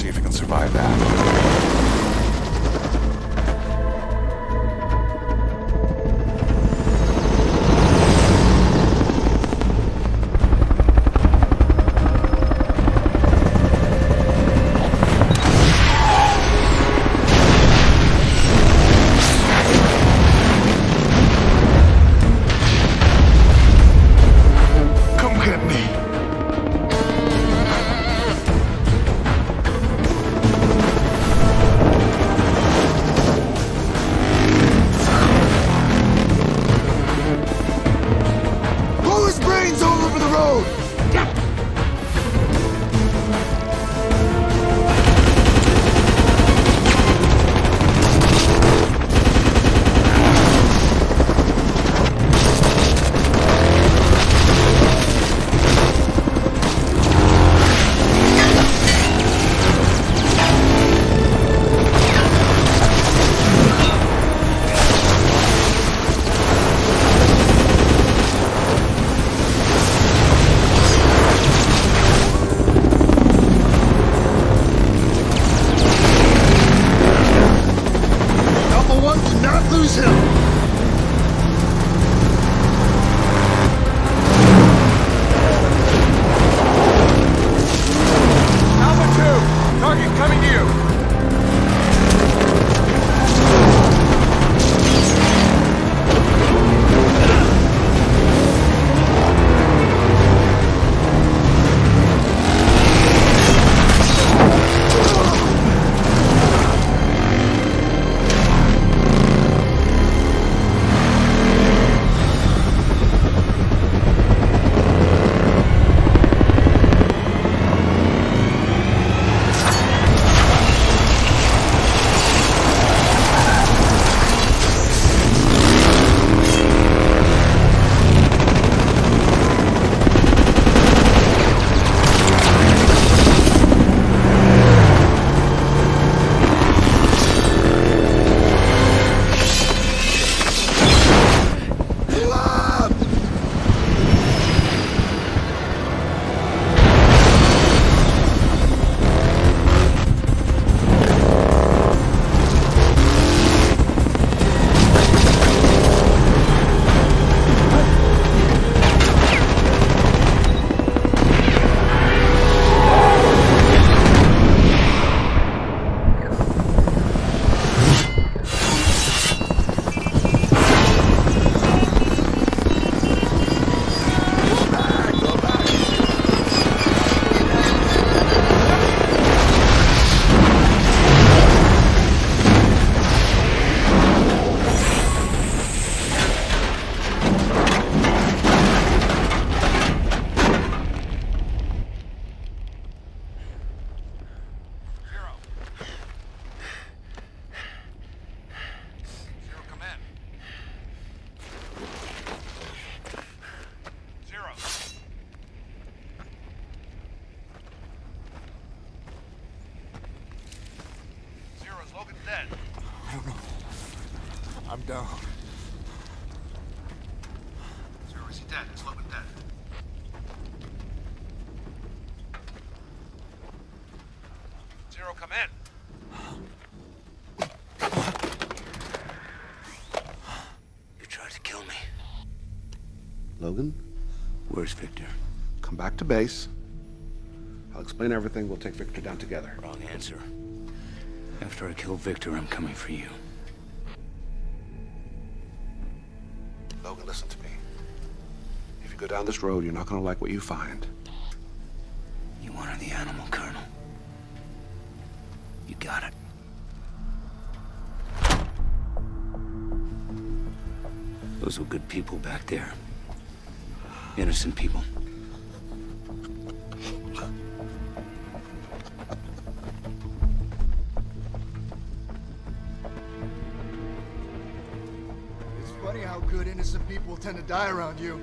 see if you can survive that. Road. Number one, do not lose him. Zero, is Logan dead? I'm down. Zero, is he dead? Is Logan dead? Zero, come in. You tried to kill me. Logan, Where's Victor? come back to base. I'll explain everything. We'll take Victor down together. Wrong answer. After I kill Victor, I'm coming for you. Logan, listen to me. If you go down this road, you're not going to like what you find. You wanted the animal, Colonel. You got it. Those were good people back there. Innocent people. Funny how good innocent people tend to die around you.